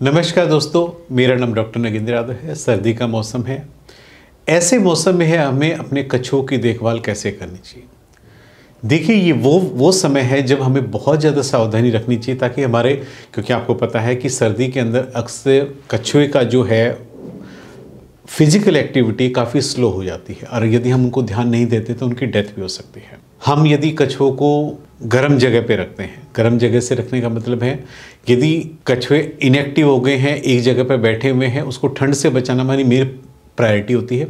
नमस्कार दोस्तों, मेरा नाम डॉक्टर नगेंद्र यादव है, सर्दी का मौसम है। ऐसे मौसम में है हमें अपने कछुओं की देखभाल कैसे करनी चाहिए? देखिए, ये वो वो समय है जब हमें बहुत ज़्यादा सावधानी रखनी चाहिए ताकि हमारे, क्योंकि आपको पता है कि सर्दी के अंदर अक्सर कछुए का जो है फ़िज़िकल एक्टिविटी काफ़ी स्लो हो जाती है। और यदि हम उनको ध्यान नहीं देते तो उनकी डेथ भी हो सकती है। हम यदि कछुओं को गर्म जगह पे रखते हैं, गर्म जगह से रखने का मतलब है, यदि कछुए इनएक्टिव हो गए हैं, एक जगह पर बैठे हुए हैं, उसको ठंड से बचाना हमारी मेरी प्रायोरिटी होती है।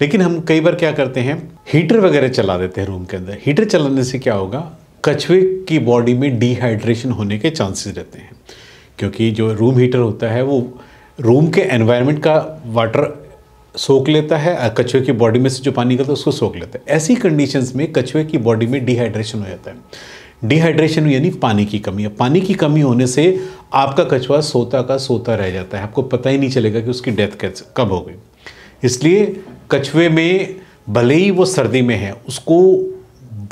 लेकिन हम कई बार क्या करते हैं हीटर वगैरह चला देते हैं रूम के अंदर। हीटर चलाने से क्या होगा, कछुए की बॉडी में डिहाइड्रेशन होने के चांसेस रहते हैं। क्योंकि जो रूम हीटर होता है, वो रूम के एनवायरनमेंट का वाटर सोख लेता है कछुए की बॉडी में से जो पानी निकलता है उसको सोख लेता है। ऐसी कंडीशंस में कछुए की बॉडी में डिहाइड्रेशन हो जाता है। डिहाइड्रेशन यानी पानी की कमी। है पानी की कमी होने से आपका कछुआ सोता का सोता रह जाता है। आपको पता ही नहीं चलेगा कि उसकी डेथ कब हो गई। इसलिए कछुए में भले ही वो सर्दी में है, उसको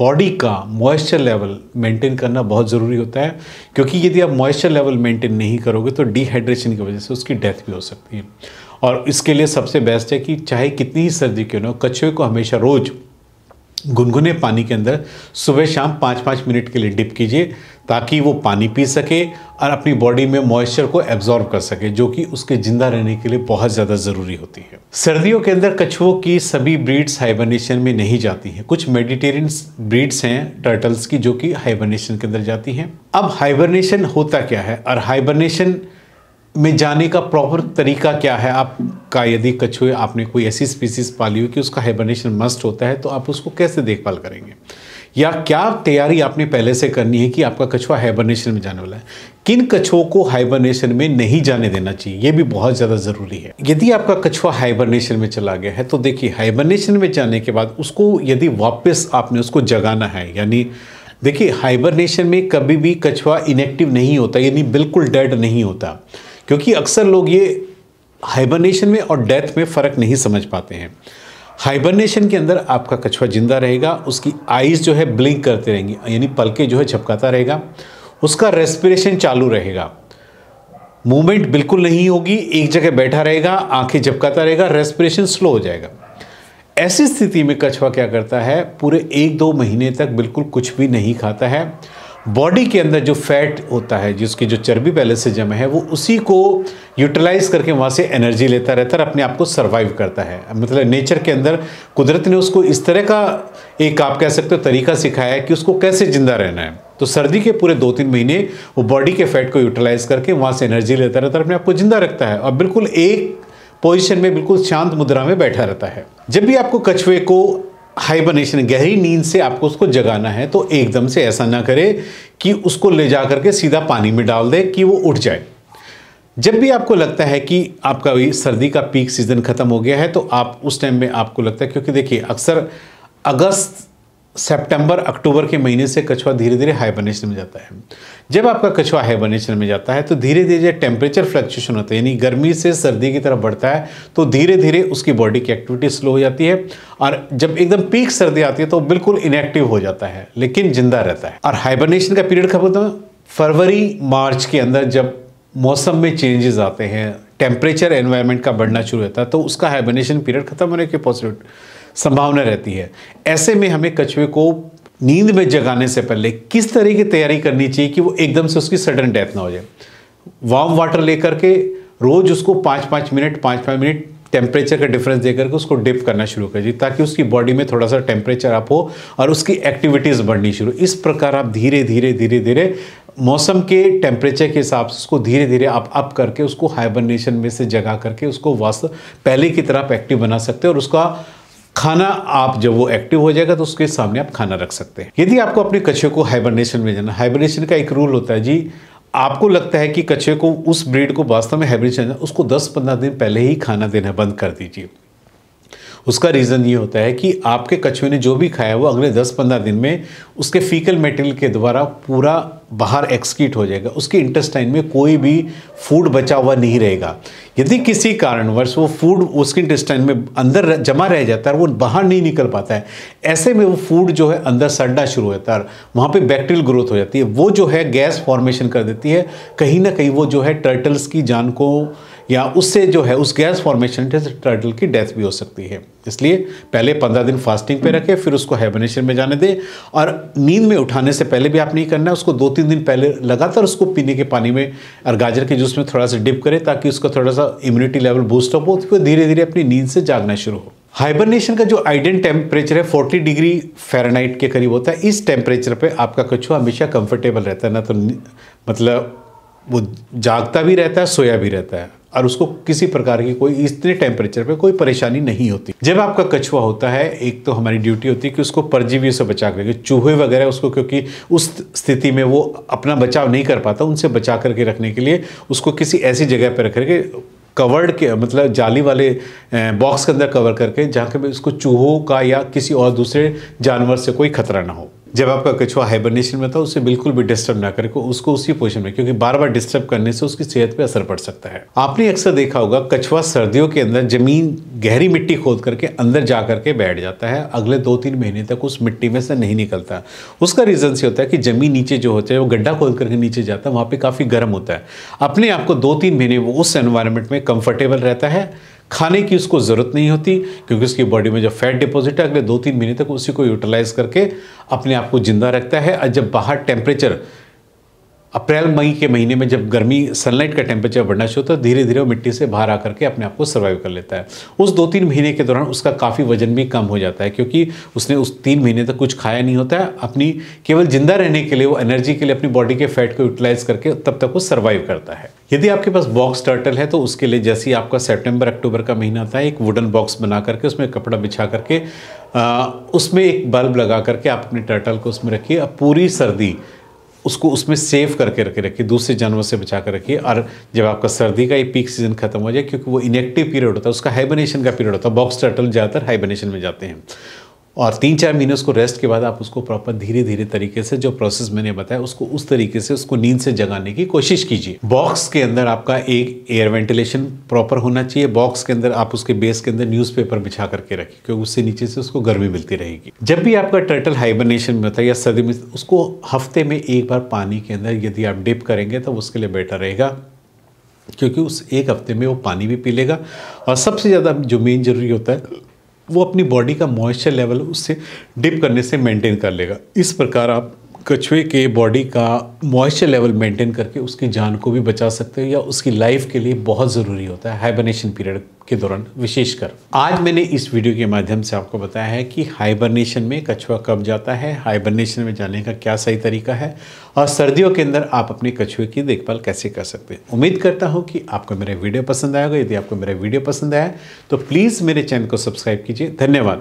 बॉडी का मॉइस्चर लेवल मेंटेन करना बहुत ज़रूरी होता है, क्योंकि यदि आप मॉइस्चर लेवल मेंटेन नहीं करोगे तो डिहाइड्रेशन की वजह से उसकी डेथ भी हो सकती है। और इसके लिए सबसे बेस्ट है कि चाहे कितनी ही सर्दी क्यों ना कछुए को हमेशा रोज़ गुनगुने पानी के अंदर सुबह शाम पाँच पाँच मिनट के लिए डिप कीजिए ताकि वो पानी पी सके और अपनी बॉडी में मॉइस्चर को एब्जॉर्ब कर सके, जो कि उसके ज़िंदा रहने के लिए बहुत ज़्यादा ज़रूरी होती है। सर्दियों के अंदर कछुओं की सभी ब्रीड्स हाइबरनेशन में नहीं जाती हैं। कुछ मेडिटेरियन ब्रीड्स हैं, टर्टल्स की, जो कि हाइबरनेशन के अंदर जाती हैं। अब हाइबरनेशन होता क्या है? और हाइबरनेशन में जाने का प्रॉपर तरीका क्या है? आपका यदि कछुए, आपने कोई ऐसी स्पीसीज पाली हो कि उसका हाइबरनेशन मस्ट होता है तो आप उसको कैसे देखभाल करेंगे? या क्या तैयारी आपने पहले से करनी है कि आपका कछुआ हाइबरनेशन में जाने वाला है? किन कछुओं को हाइबरनेशन में नहीं जाने देना चाहिए? ये भी बहुत ज़्यादा ज़रूरी है। यदि आपका कछुआ हाइबरनेशन में चला गया है तो देखिए हाइबरनेशन में जाने के बाद उसको यदि वापस आपने उसको जगाना है, यानी देखिए हाइबरनेशन में कभी भी कछुआ इनएक्टिव नहीं होता, यानी बिल्कुल डेड नहीं होता। क्योंकि अक्सर लोग ये हाइबरनेशन में और डेथ में फ़र्क नहीं समझ पाते हैं। हाइबरनेशन के अंदर आपका कछुआ ज़िंदा रहेगा, उसकी आइज़ जो है ब्लिंक करते रहेंगी, यानी पलके जो है झपकाता रहेगा, उसका रेस्पिरेशन चालू रहेगा। मूवमेंट बिल्कुल नहीं होगी, एक जगह बैठा रहेगा, आँखें झपकाता रहेगा रेस्पिरेशन स्लो हो जाएगा। ऐसी स्थिति में कछुआ क्या करता है, पूरे एक दो महीने तक बिल्कुल कुछ भी नहीं खाता है। बॉडी के अंदर जो फैट होता है, जिसकी जो चर्बी पहले से जमा है, वो उसी को यूटिलाइज करके वहाँ से एनर्जी लेता रहता है अपने आप को सर्वाइव करता है। मतलब नेचर के अंदर कुदरत ने उसको इस तरह का एक आप कह सकते हो तरीका सिखाया है कि उसको कैसे ज़िंदा रहना है। तो सर्दी के पूरे दो तीन महीने वो बॉडी के फैट को यूटिलाइज करके वहाँ से एनर्जी लेता रहता है अपने आप को ज़िंदा रखता है और बिल्कुल एक पोजिशन में बिल्कुल शांत मुद्रा में बैठा रहता है। जब भी आपको कछुए को हाइबरनेशन गहरी नींद से आपको उसको जगाना है तो एकदम से ऐसा ना करे कि उसको ले जा करके सीधा पानी में डाल दें कि वो उठ जाए। जब भी आपको लगता है कि आपका भी सर्दी का पीक सीज़न ख़त्म हो गया है तो आप उस टाइम में आपको लगता है, क्योंकि देखिए, अक्सर अगस्त सितंबर, अक्टूबर के महीने से कछुआ धीरे धीरे हाइबरनेशन में जाता है। जब आपका कछुआ हाइबरनेशन में जाता है तो धीरे धीरे जब टेम्परेचर फ्लक्चुएशन होता है, यानी गर्मी से सर्दी की तरफ़ बढ़ता है तो धीरे धीरे उसकी बॉडी की एक्टिविटी स्लो हो जाती है, और जब एकदम पीक सर्दी आती है तो बिल्कुल इनएक्टिव हो जाता है, लेकिन ज़िंदा रहता है। और हाइबरनेशन का पीरियड कब होता है? फरवरी, मार्च के अंदर जब मौसम में चेंजेस आते हैं टेम्परेचर एनवायरनमेंट का बढ़ना शुरू होता है तो उसका हाइबरनेशन पीरियड खत्म होने की पॉसिबिलिटी संभावना रहती है। ऐसे में हमें कछुए को नींद में जगाने से पहले किस तरह की तैयारी करनी चाहिए कि वो एकदम से उसकी सडन डेथ ना हो जाए? वार्म वाटर लेकर के रोज़ उसको पाँच पाँच मिनट पाँच पाँच मिनट टेम्परेचर का डिफरेंस देकर के उसको डिप करना शुरू कर करिए, ताकि उसकी बॉडी में थोड़ा सा टेम्परेचर अप हो और उसकी एक्टिविटीज़ बढ़नी शुरू। इस प्रकार आप धीरे धीरे धीरे धीरे मौसम के टेम्परेचर के हिसाब से उसको धीरे धीरे आप अप करके उसको हाइबरनेशन में से जगा करके उसको वास्तव पहले की तरह एक्टिव बना सकते हैं और उसका खाना आप जब वो एक्टिव हो जाएगा तो उसके सामने आप खाना रख सकते हैं। यदि आपको अपने कछुए को हाइबरनेशन में जाना हाइबरनेशन का एक रूल होता है, जी, आपको लगता है कि कछुए को उस ब्रीड को वास्तव में हाइब्रेशन उसको 10-15 दिन पहले ही खाना देना बंद कर दीजिए। उसका रीज़न ये होता है कि आपके कछुए ने जो भी खाया वो अगले 10-15 दिन में उसके फीकल मेटेरियल के द्वारा पूरा बाहर एक्सक्रीट हो जाएगा। उसके इंटेस्टाइन में कोई भी फ़ूड बचा हुआ नहीं रहेगा। यदि किसी कारणवश वो फ़ूड उसके इंटेस्टाइन में अंदर जमा रह जाता है वो बाहर नहीं निकल पाता है, ऐसे में वो फ़ूड जो है अंदर सड़ना शुरू होता है वहाँ पर बैक्टीरियल ग्रोथ हो जाती है। वो जो है गैस फॉर्मेशन कर देती है। कहीं ना कहीं वो जो है टर्टल्स की जान को या उससे जो है, उस गैस फॉर्मेशन से टर्टल की डेथ भी हो सकती है। इसलिए पहले पंद्रह दिन फास्टिंग पे रखें, फिर उसको हाइबरनेशन में जाने दें। और नींद में उठाने से पहले भी आप नहीं करना है, उसको दो तीन दिन पहले लगातार उसको पीने के पानी में और गाजर के जूस में थोड़ा सा डिप करें, ताकि उसका थोड़ा सा इम्यूनिटी लेवल बूस्ट अप हो तो फिर धीरे धीरे अपनी नींद से जागना शुरू हो। हाइबरनेशन का जो आइडियल टेम्परेचर है 40 डिग्री फ़ारेनहाइट के करीब होता है, इस टेम्परेचर पे आपका कछुआ हमेशा कंफर्टेबल रहता है, ना तो मतलब वो जागता भी रहता है, सोया भी रहता है। और उसको किसी प्रकार की कोई इतने टेम्परेचर पे कोई परेशानी नहीं होती। जब आपका कछुआ होता है, एक तो हमारी ड्यूटी होती है कि उसको परजीवियों से बचा करके, चूहे वगैरह उसको क्योंकि उस स्थिति में वो अपना बचाव नहीं कर पाता, उनसे बचा करके रखने के लिए उसको किसी ऐसी जगह पर रख करके कवर्ड के मतलब जाली वाले बॉक्स के अंदर कवर करके, जहाँ के उसको चूहों का या किसी और दूसरे जानवर से कोई खतरा ना हो। जब आपका कछुआ हाइबरनेशन में था, उसे बिल्कुल भी डिस्टर्ब ना करे उसको उसी पोजिशन में, क्योंकि बार बार डिस्टर्ब करने से उसकी सेहत पे असर पड़ सकता है। आपने अक्सर देखा होगा, कछुआ सर्दियों के अंदर ज़मीन, गहरी मिट्टी खोद करके अंदर जा करके बैठ जाता है। अगले दो तीन महीने तक उस मिट्टी में से नहीं निकलता। उसका रीज़न से होता है कि ज़मीन नीचे जो होता है, वो गड्ढा खोद करके नीचे जाता है, वहाँ पर काफ़ी गर्म होता है। अपने आप को दो तीन महीने वो उस एनवायरमेंट में कंफर्टेबल रहता है। खाने की उसको ज़रूरत नहीं होती, क्योंकि उसकी बॉडी में जो फैट डिपॉजिट है, अगले दो तीन महीने तक उसी को यूटिलाइज करके अपने आप को ज़िंदा रखता है। और जब बाहर टेम्परेचर अप्रैल, मई के महीने में जब गर्मी सनलाइट का टेम्परेचर बढ़ना शुरू होता है धीरे धीरे वो मिट्टी से बाहर आकर के अपने आप को सर्वाइव कर लेता है। उस दो तीन महीने के दौरान उसका काफ़ी वज़न भी कम हो जाता है, क्योंकि उसने उस तीन महीने तक कुछ खाया नहीं होता है। अपनी, केवल ज़िंदा रहने के लिए, वो एनर्जी के लिए अपनी बॉडी के फैट को यूटिलाइज करके तब तक वो सर्वाइव करता है। यदि आपके पास बॉक्स टर्टल है तो उसके लिए जैसे ही आपका सेप्टेम्बर अक्टूबर का महीना आता है, एक वुडन बॉक्स बना करके, उसमें कपड़ा बिछा करके उसमें एक बल्ब लगा करके आप अपने टर्टल को उसमें रखिए। पूरी सर्दी उसको उसमें सेव करके रखे रखिए, दूसरे जानवर से बचा कर रखिए। और जब आपका सर्दी का ये पीक सीज़न खत्म हो जाए, क्योंकि वो इनेक्टिव पीरियड होता है, उसका हाइबनेशन का पीरियड होता है बॉक्स टर्टल ज़्यादातर हाइबनेशन में जाते हैं। और तीन चार महीने उसको रेस्ट के बाद आप उसको प्रॉपर धीरे धीरे तरीके से, जो प्रोसेस मैंने बताया, उसको उस तरीके से, उसको नींद से जगाने की कोशिश कीजिए। बॉक्स के अंदर आपका एक एयर वेंटिलेशन प्रॉपर होना चाहिए। बॉक्स के अंदर आप उसके बेस के अंदर न्यूज़पेपर बिछा करके रखिए, क्योंकि उससे नीचे से उसको गर्मी मिलती रहेगी। जब भी आपका टर्टल हाइबरनेशन में होता है या सर्दी में, उसको हफ़्ते में एक बार पानी के अंदर यदि आप डिप करेंगे तो उसके लिए बेटर रहेगा, क्योंकि उस एक हफ़्ते में वो पानी भी पी लेगा। और सबसे ज़्यादा जो मेन ज़रूरी होता है वो अपनी बॉडी का मॉइस्चर लेवल उससे डिप करने से मेंटेन कर लेगा। इस प्रकार आप कछुए के बॉडी का मॉइस्चर लेवल मेंटेन करके उसकी जान को भी बचा सकते हो या उसकी लाइफ के लिए बहुत ज़रूरी होता है हाइबरनेशन पीरियड के दौरान विशेषकर। आज मैंने इस वीडियो के माध्यम से आपको बताया है कि हाइबरनेशन में कछुआ कब जाता है हाइबरनेशन में जाने का क्या सही तरीका है और सर्दियों के अंदर आप अपने कछुए की देखभाल कैसे कर सकते हैं। उम्मीद करता हूँ कि आपको मेरा वीडियो पसंद आएगा यदि आपको मेरा वीडियो पसंद आया तो प्लीज़ मेरे चैनल को सब्सक्राइब कीजिए। धन्यवाद।